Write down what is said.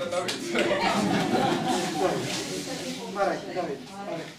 Maravilha, maravilha, maravilha.